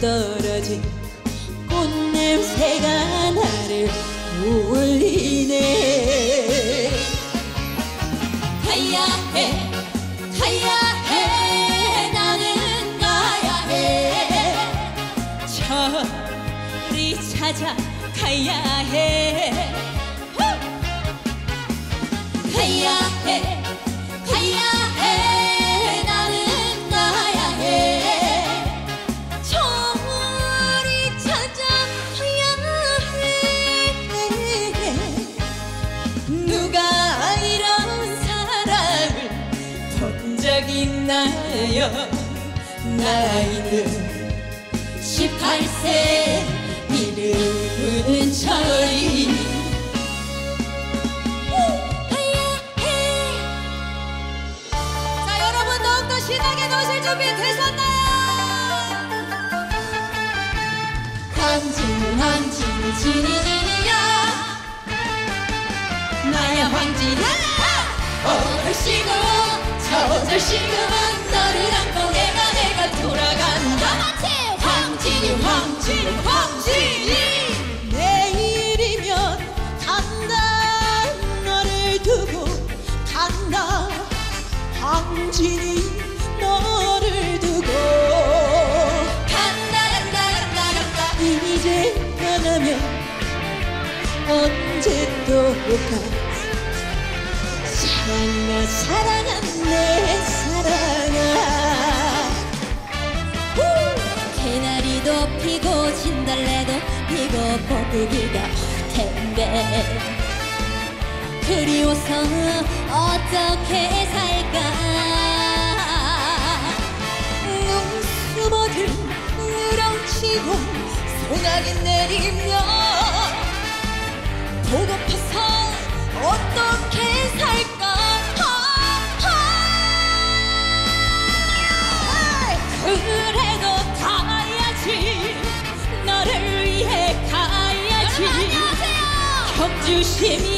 떨어진 꽃냄새가 나를 울리네. 가야 해 가야 해 나는 가야 해. 저리 찾아 가야 해. 후! 가야 해 본적 있나요? 나이는 18세 이름은 철이 자 여러분 더욱더 신나게 노실 준비 되셨나요? 진이 진이야 나야 황진아 진이 황진이 내일이면 간다 너를 두고 간다 황진이 너를 두고 간다 이제 떠나면 언제 또가 사랑아 사랑한 내 피고 진달래도 피고 뻐꾸기가 올 텐데. 그리워서 어떻게 살까? 눈 숨어들 우렁치고 소나기 내리면 ziemi